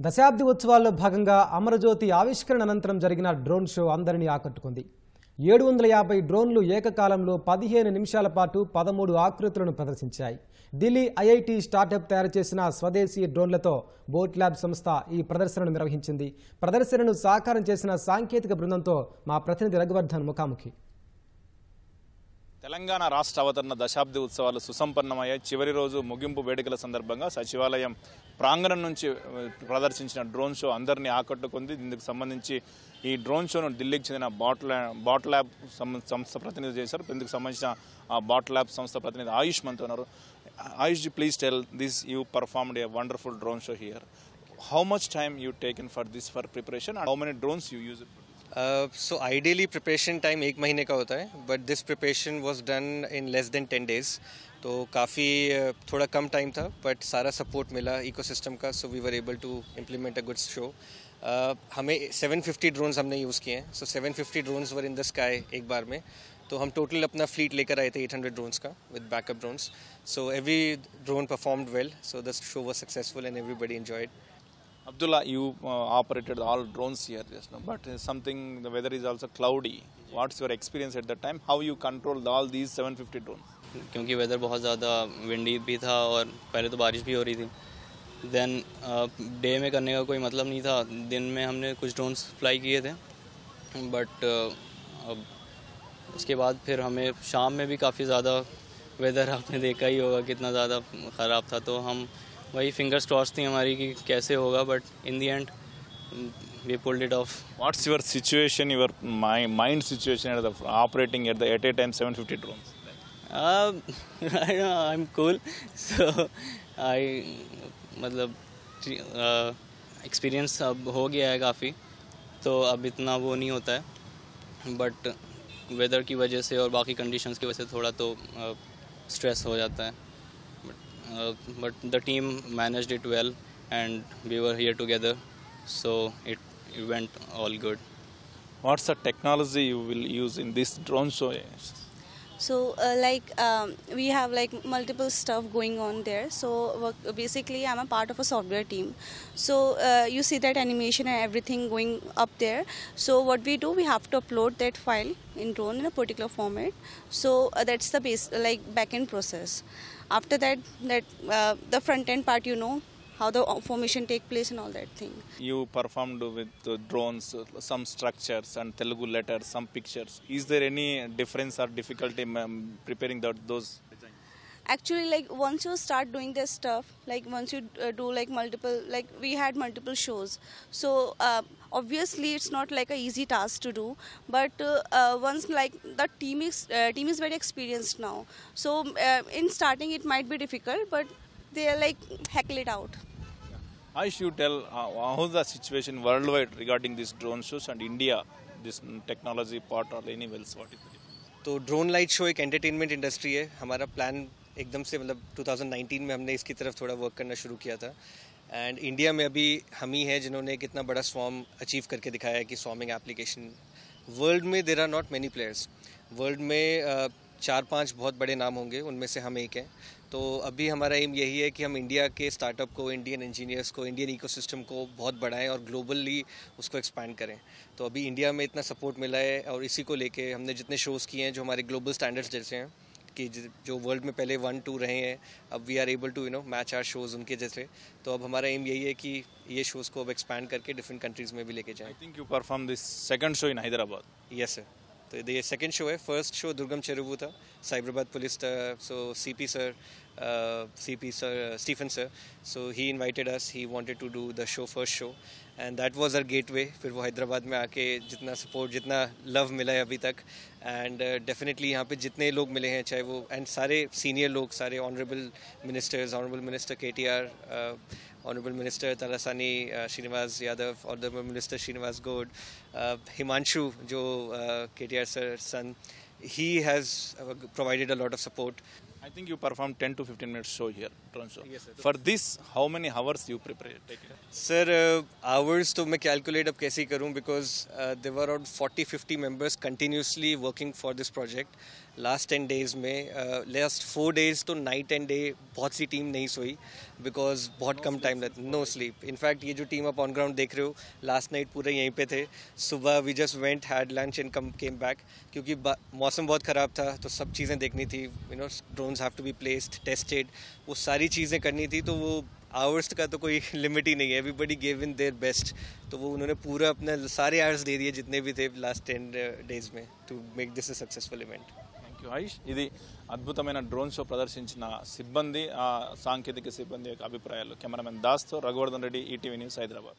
దశాబ్ది ఉత్సవాల్లో భాగంగా అమరజ్యోతి ఆవిష్కరణ అనంతరం జరిగిన డ్రోన్ షో అందరినీ ఆకట్టుకుంది. ఏడు వందల యాభై డ్రోన్లు ఏకకాలంలో పదిహేను నిమిషాల పాటు పదమూడు ఆకృతులను ప్రదర్శించాయి. ఢిల్లీ ఐఐటి స్టార్టప్ తయారు చేసిన స్వదేశీ డ్రోన్లతో బోట్ ల్యాబ్ సంస్థ ఈ ప్రదర్శనను నిర్వహించింది. ప్రదర్శనను సాకారం చేసిన సాంకేతిక బృందంతో మా ప్రతినిధి రఘువర్ధన్ ముఖాముఖి. తెలంగాణ రాష్ట్ర అవతరణ దశాబ్ది ఉత్సవాలు సుసంపన్నమయ్యాయి. చివరి రోజు ముగింపు వేడుకల సందర్భంగా సచివాలయం ప్రాంగణం నుంచి ప్రదర్శించిన డ్రోన్ షో అందరినీ ఆకట్టుకుంది. ఇందుకు సంబంధించి ఈ డ్రోన్ షోను ఢిల్లీకి చెందిన బాట్ ల్యా బాట్ ల్యాబ్ సంస్థ ప్రతినిధి చేశారు. ఇందుకు సంబంధించిన ఆ బాట్ ల్యాబ్ సంస్థ ప్రతినిధి ఆయుష్ మనతో ఉన్నారు. Ayush ji please tell this you performed a wonderful drone show here how much time you taken for this for preparation how many drones you use so ideally preparation time एक महीने का होता है but this preparation was done in less than ten days तो काफ़ी थोड़ा कम time था बट सारा सपोर्ट मिला इकोसिस्टम का so we were able to implement a good show हमें 750 ड्रोन्स हमने यूज़ किए हैं so 750 drones were in the sky एक बार में. तो हम टोटल अपना फ्लीट लेकर आए थे 800 ड्रोन्स का with backup drones so every drone performed well so the show was successful and everybody enjoyed. Abdullah, you uh, operated all drones here just now, but uh, something the weather is also cloudy. What's your experience at that time? How you controlled all these 750 drones? क्योंकि weather बहुत ज़्यादा windy भी था और पहले तो बारिश भी हो रही थी देन डे में करने का कोई मतलब नहीं था दिन में हमने कुछ ड्रोन्स फ्लाई किए थे बट अब उसके बाद फिर हमें शाम में भी काफ़ी ज़्यादा वेदर आपने देखा ही होगा कितना ज़्यादा ख़राब था तो हम वही फिंगर्स क्रॉस थी हमारी कि कैसे होगा but in the end we pulled it off What's your situation, your mi- mind situation at the operating at the at a time 750 drones? Uh, I know, I'm cool. So I मतलब experience uh, अब हो गया है काफ़ी तो अब इतना वो नहीं होता है बट वेदर की वजह से और बाकी कंडीशंस की वजह से थोड़ा तो स्ट्रेस uh, हो जाता है Uh, but the team managed it well and we were here together. So it, it went all good. What's the technology you will use in this drone show? So, uh, like, um, we have like multiple stuff going on there. So, basically, I'm a part of a software team. So, uh, you see that animation and everything going up there. So, what we do, we have to upload that file in drone in a particular format. So, uh, that's the base, like, backend process. After that, that uh, the front end part, you know, how the formation take place and all that thing. You performed with drones some structures and Telugu letters, some pictures. Is there any difference or difficulty um, preparing that, those? actually like once you start doing this stuff like once you uh, do like multiple like we had multiple shows so uh, obviously it's not like a easy task to do but uh, uh, once like the team is uh, team is very experienced now so uh, in starting it might be difficult but they like heckle it out. I should tell uh, how the situation worldwide regarding these drone shows and India, this technology part or any else, what is तो drone light show एक entertainment industry है। हमारा plan एकदम से मतलब 2019 में हमने इसकी तरफ़ थोड़ा वर्क करना शुरू किया था। एंड इंडिया में अभी हम ही हैं जिन्होंने एक इतना बड़ा स्वॉम अचीव करके दिखाया है कि स्वॉमिंग एप्लीकेशन वर्ल्ड में there are not many players world में uh, चार पाँच बहुत बड़े नाम होंगे उनमें से हम एक हैं। तो अभी हमारा एम यही है कि हम इंडिया के स्टार्टअप को इंडियन इंजीनियर्स को इंडियन इकोसिस्टम को बहुत बढ़ाएँ और ग्लोबली उसको एक्सपैंड करें। तो अभी इंडिया में इतना सपोर्ट मिला है और इसी को लेके हमने जितने शोज़ किए हैं जो हमारे ग्लोबल स्टैंडर्ड्स जैसे हैं कि जो वर्ल्ड में पहले वन टू रहे हैं अब we are able to you know match our shows उनके जैसे। तो अब हमारा एम यही है कि ये शोज़ को अब एक्सपैंड करके डिफरेंट कंट्रीज़ में भी लेके जाएँ। I think you performed this second show in Hyderabad. Yes sir तो ये सेकंड शो है। फ़र्स्ट शो दुर्गम चेरुवू था। साइबराबाद पुलिस था। So CP sir CP sir Stephen sir so he invited us he wanted to do the show first show and that was our gateway फिर वो हैदराबाद में आके जितना सपोर्ट जितना लव मिला है अभी तक। एंड डेफिनेटली यहाँ पे जितने लोग मिले हैं, चाहे वो एंड सारे सीनियर लोग, सारे honourable ministers honourable minister K T R Honorable Minister Talasani uh, Srinivas Yadav, Honorable Minister Srinivas Gode, uh, Himanshu, jo uh, KTR sir's son, he has uh, provided a lot of support. I think you performed 10 to 15 minutes show here, show. Yes, sir. For this, how many hours you prepare? Take it? Sir hours तो मैं calculate अब कैसे ही करूँ because there were around forty fifty members continuously working for this project last ten days में last four days तो night and day बहुत सी टीम नहीं सोई बिकॉज़ बहुत कम टाइम लगता नो स्लीप इनफैक्ट ये जो टीम आप ऑन ग्राउंड देख रहे हो लास्ट नाइट पूरे यहीं पे थे। सुबह we just went had lunch and come came back क्योंकि मौसम बहुत ख़राब था तो सब चीज़ें देखनी थी। You know drones have to be placed tested वो सारी चीज़ें करनी थी तो वो आवर्स का तो कोई लिमिट ही नहीं है। Everybody gave in their best तो वो उन्होंने पूरा अपना सारे आवर्स दे दिए जितने भी थे लास्ट टेन डेज़ में to make this a successful event thank Harish ఇది అద్భుతమైన డ్రోన్ షో ప్రదర్శించిన సిబ్బంది ఆ సాంకేతిక సిబ్బంది యొక్క అభిప్రాయాలు. కెమెరామెన్ దాస్తో రఘువర్ధన్ రెడ్డి ఈటీవీ న్యూస్ హైదరాబాద్.